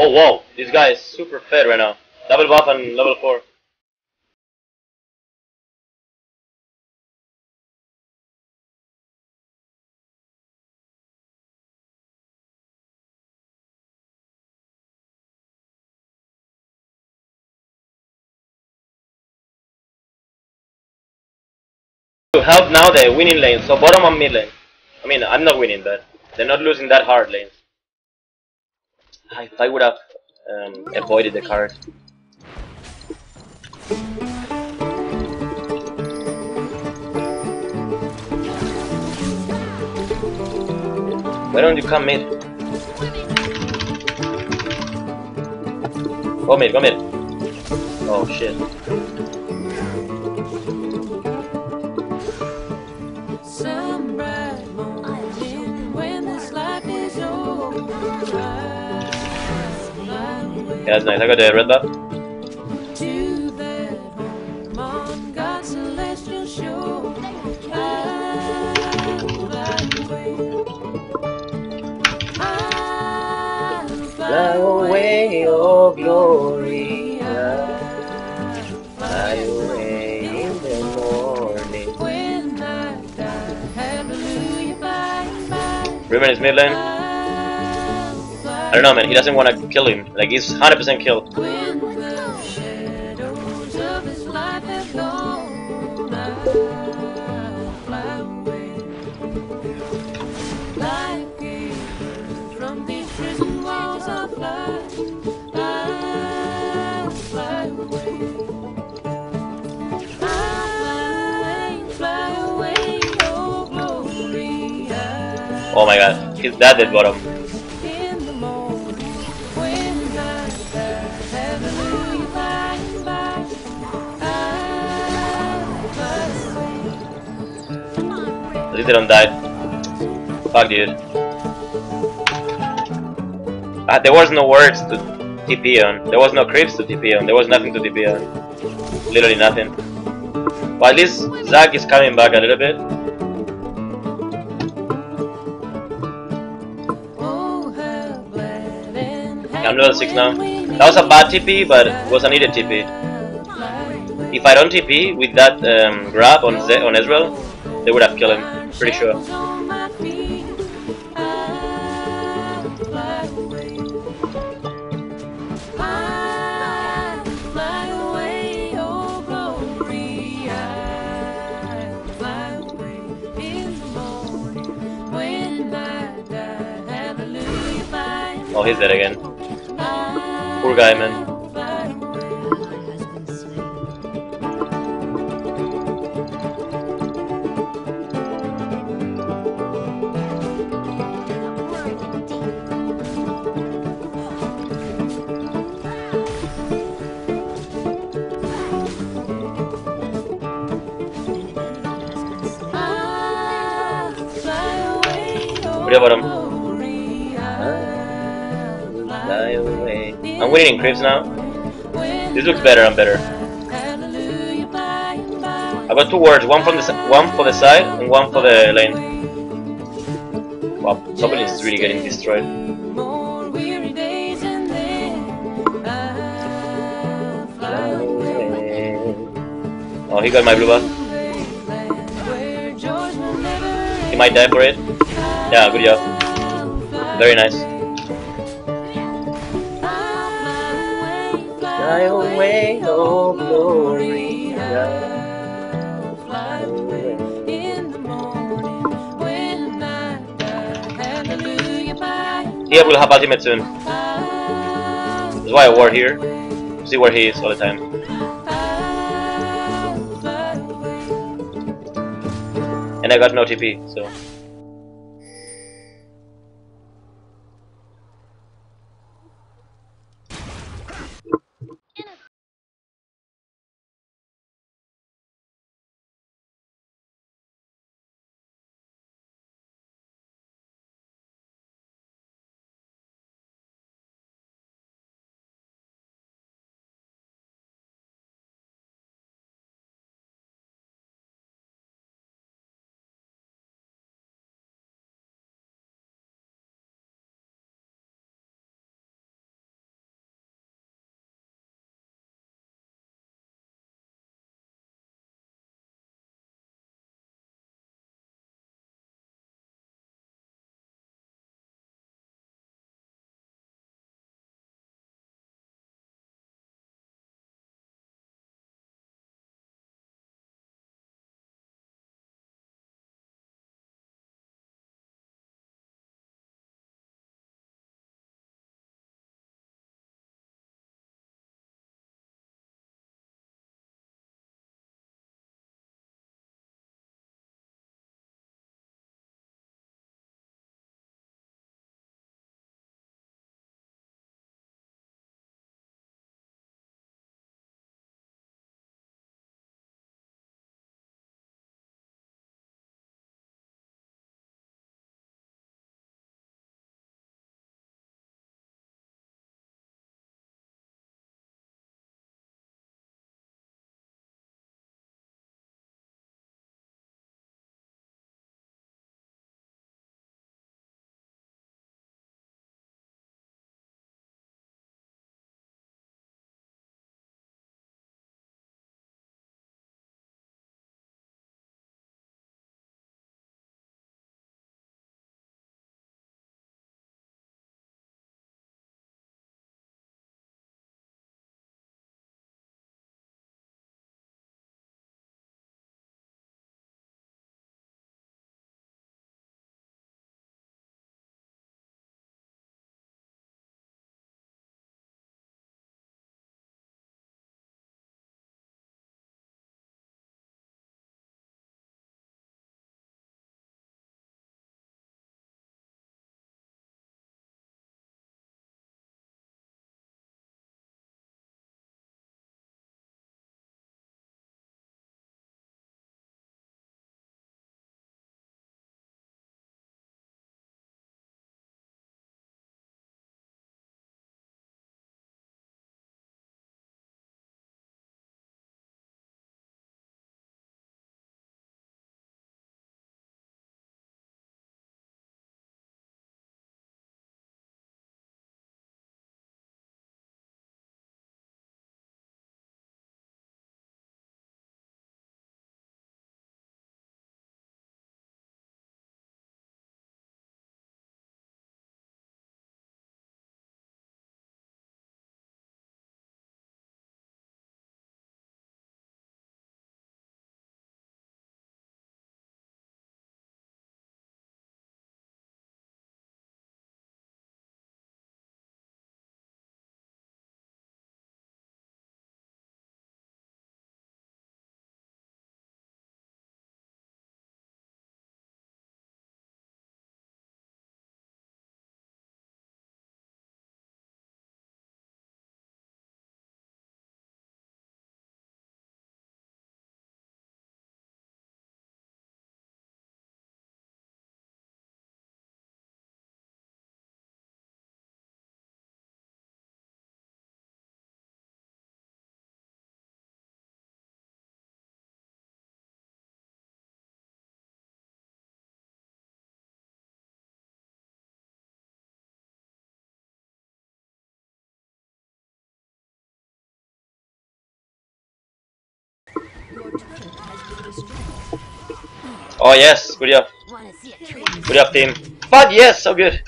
Oh wow, this guy is super fed right now. Double buff and level 4. To help now the winning lane, so bottom and mid lane. I mean, I'm not winning, but they're not losing that hard lanes. If I would have um, avoided the card. Why don't you come mid? Go mid, go mid. Oh shit. Yeah, that's nice. I got the red buff. fly away. Oh glory. Fly away in the morning. by. Is mid lane. Don't know, man. He doesn't want to kill him. Like he's 100% killed. Oh my god, of his life have they don't die. Fuck, dude. Ah, there was no wards to TP on. There was no creeps to TP on. There was nothing to TP on. Literally nothing. But at least Zac is coming back a little bit. I'm level 6 now. That was a bad TP, but it was a needed TP. If I don't TP with that um, grab on Z on Ezreal, they would have killed him. Pretty sure. On my feet, I'll fly away. I'll fly away, oh glory. I'll fly away in the morning when I die. Hallelujah, by and Oh, he's dead again. Poor guy, man. I'm in creeps now. This looks better and better. I got two wards, one from the one for the side and one for the lane. Wow, somebody is really getting destroyed. Oh, he got my blue buff. He might die for it. Yeah, good job. Very nice. Fly away, oh glory. He will have ultimate soon. That's why I ward here. See where he is all the time. And I got no TP, so Oh yes, good job. Wanna see a trick? Good job team. But yes, so good.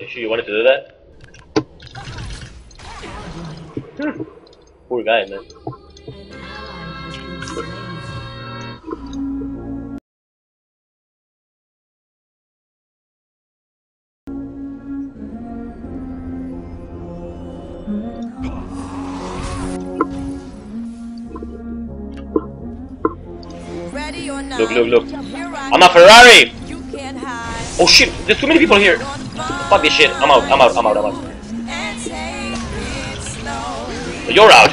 You sure you wanted to do that? Poor guy, man. Ready Ready or not. Look, look, look. I'm a Ferrari! You can't hide. Oh shit, there's too many people here. Fuck this shit. I'm out, I'm out, I'm out, I'm out. You're out.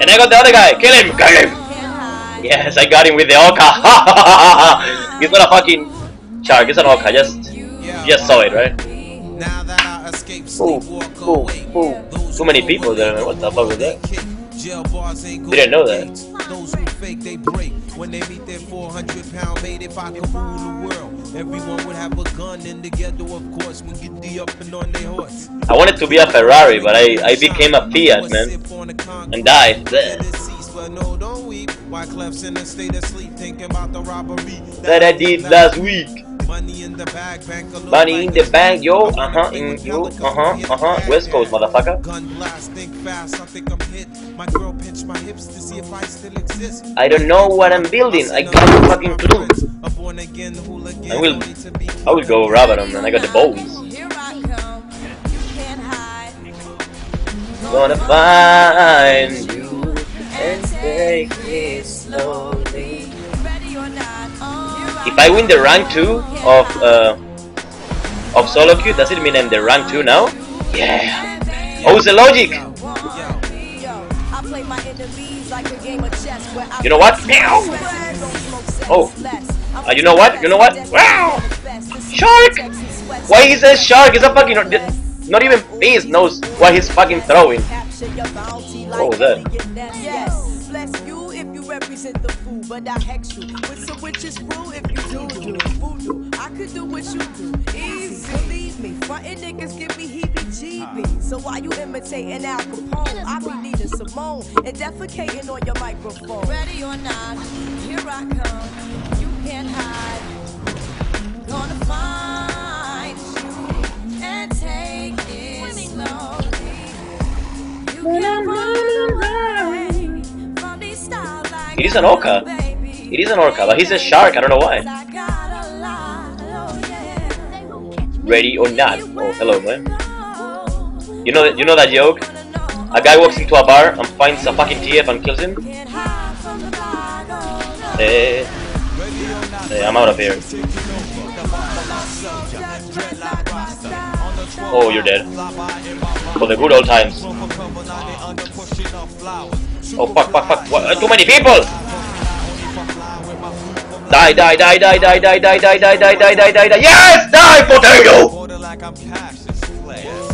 And I got the other guy. Kill him, kill him. Yes, I got him with the orca. He's not a fucking shark, it's an orca. Just, just saw it, right? Ooh, ooh, ooh. Too many people there, man. What the fuck was that? Didn't know that. Those who fake, they break. When they meet their 400 pound mate, if I could rule the world, everyone would have a gun in the ghetto, of course, when get the up and on their horse. I wanted to be a Ferrari, but I, I became a Fiat, man. And died. Bleh. No, don't weep. Wyclef's in a state of sleep, thinking about the robbery That I did last week. Money in the bag, bank Money in the bank, yo. Uh huh, in you. Uh huh, uh huh. West Coast, motherfucker. Gun blast, think fast, I think I'm hit. My girl pinched my hips to see if I still exist. I don't know what I'm building. I got fucking to do. A born again hooligan. I will- only to be I will go rob them, man. I got the bones. Here I come. You can't hide. Gonna find you and take it slowly. Ready or not. If I win the rank 2 of uh, of solo queue, does it mean I'm the rank 2 now? Yeah. Oh, the logic. A You know what? Meow. Oh. Uh, you know what? You know what? Wow. Shark. Why is says shark? He's a fucking not even face knows what he's fucking throwing. Oh, that? But I hex you with some witches brew if you do do voodoo. I could do what you do, easy. Believe me, frontin' niggas give me heebie-jeebies. So why you imitating Al Capone? I be Nina Simone and defecating on your microphone. Ready or not, here I come. You can't hide. Gonna find is an orca. It is an orca, but he's a shark. I don't know why. Ready or not? Oh, hello, man. You know that you know that joke? A guy walks into a bar and finds a fucking TF and kills him. No. Eh, eh, I'm out of here. Oh, you're dead. For the good old times. Oh fuck, fuck, fuck! What? uh, Too many people! Die, die, die, die, die, die, die, die, die, die, die, die, die, die! Yes! Die, potato!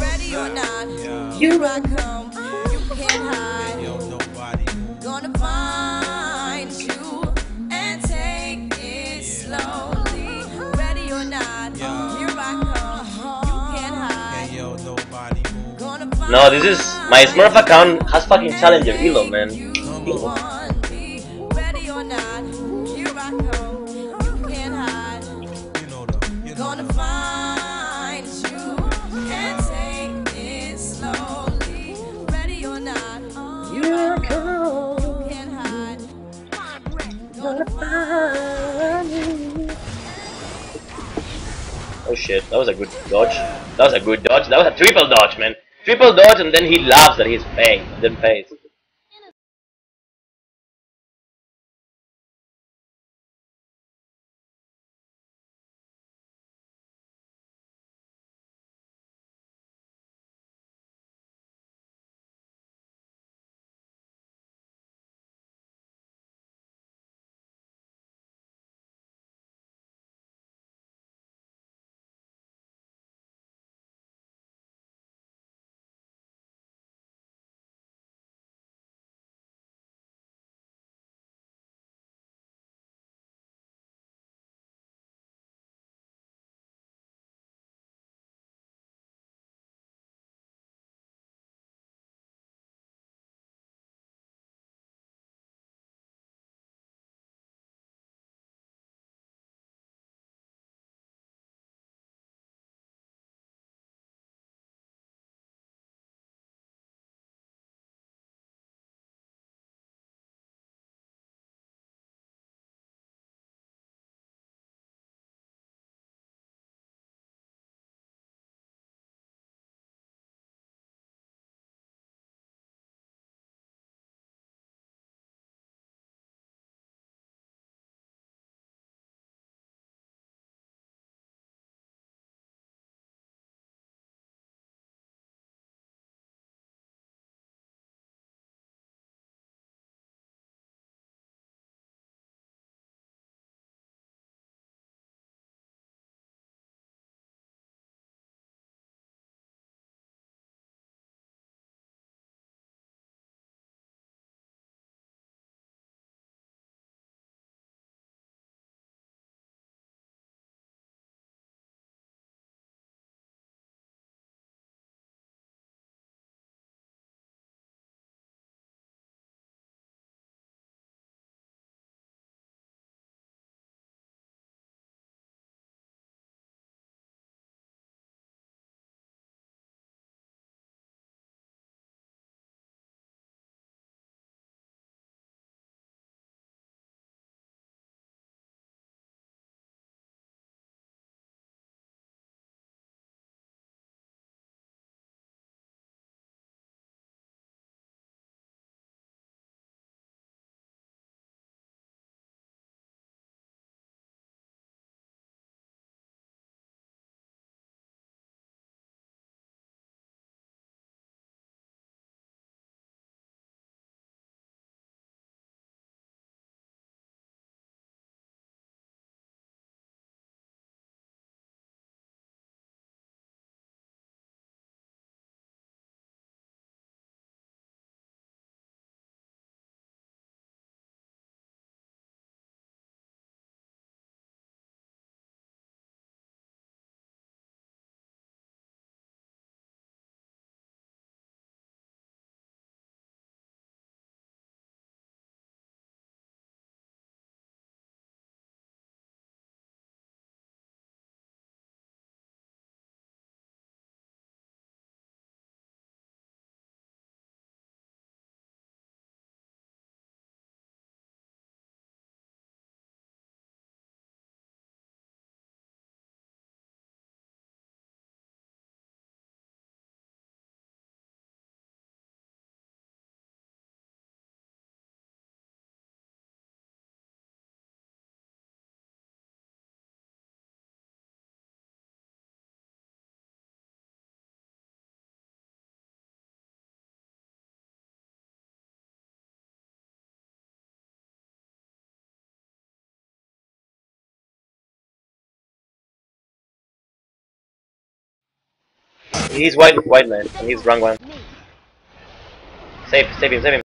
Ready or not, here I come. You can't hide. Gonna find you and take it slowly. Ready or not, here I come. You can't hide. No, this is my Smurf account has fucking Challenger Elo, man. Oh shit, that was a good dodge. That was a good dodge. That was a triple dodge, man. Triple dodge and then he laughs at his face. Then face. He's white, white man. And he's wrong one. Save, save him, save him.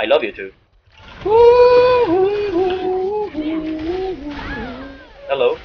I love you too. Hello.